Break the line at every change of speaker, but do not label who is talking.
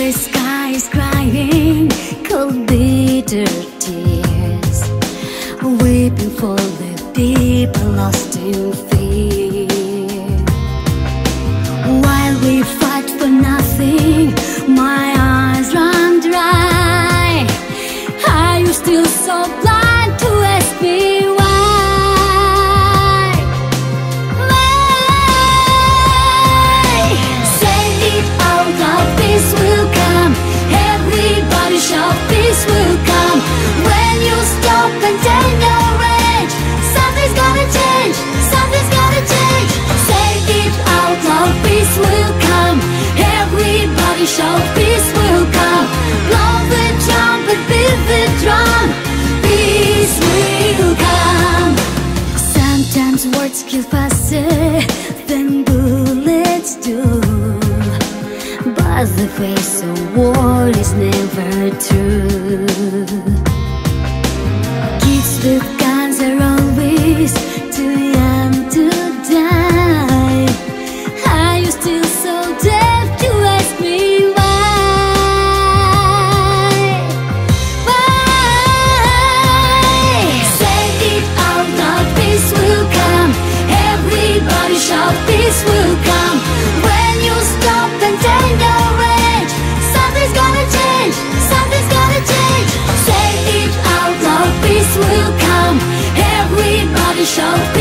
the sky is crying cold bitter tears Weeping for the people lost in fear. While we Aşk faster than bullets do But the face of war is never true. so